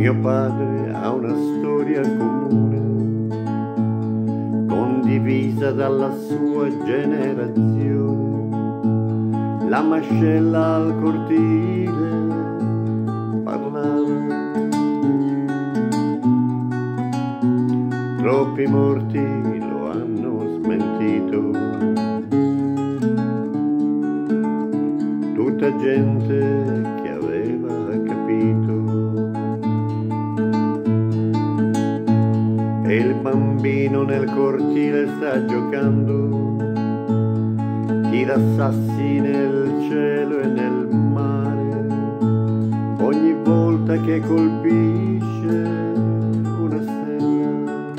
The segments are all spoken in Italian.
Mio padre ha una storia comune, condivisa dalla sua generazione. La mascella al cortile parlava. Troppi morti lo hanno smentito. Tutta gente che aveva capito. E il bambino nel cortile sta giocando, tira sassi nel cielo e nel mare, ogni volta che colpisce una stella.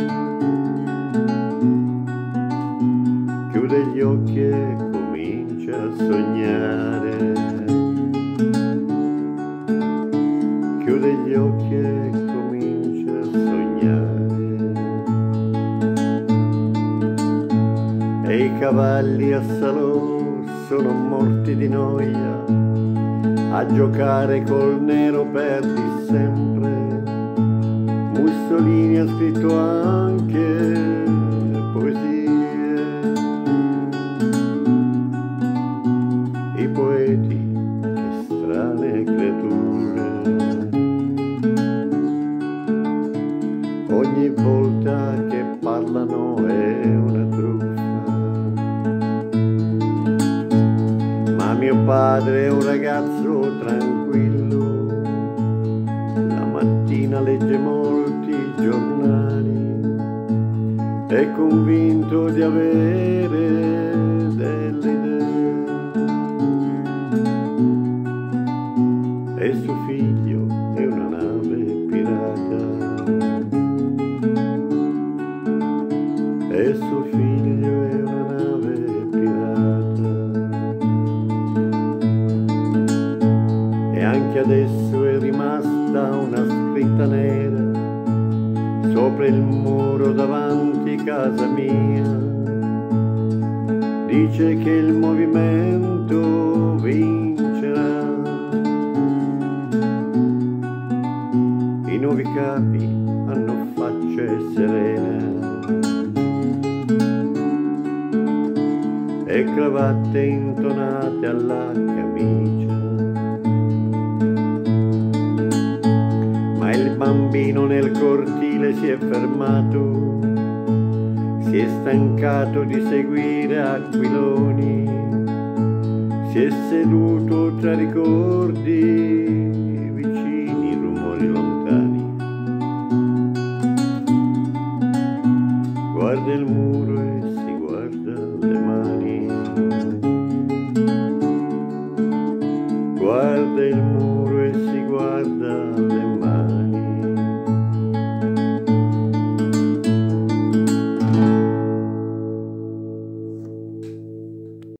Chiude gli occhi e comincia a sognare. Chiude gli occhi e e i cavalli a salò sono morti di noia a giocare col nero perdi sempre. Mussolini ha scritto anche poesie. I poeti che strane creature. Ogni volta che parlano è una truffa padre è un ragazzo tranquillo, la mattina legge molti giornali, è convinto di avere delle idee. E suo figlio è una nave pirata. E suo figlio è una nave adesso è rimasta una scritta nera sopra il muro davanti casa mia. Dice che il movimento vincerà. I nuovi capi hanno facce serene e cravatte intonate alla camicia. bambino nel cortile si è fermato, si è stancato di seguire aquiloni, si è seduto tra ricordi vicini, rumori lontani. Guarda il muro e si guarda le mani. Guarda il muro e si guarda